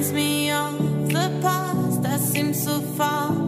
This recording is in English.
reminds me of the past that seems so far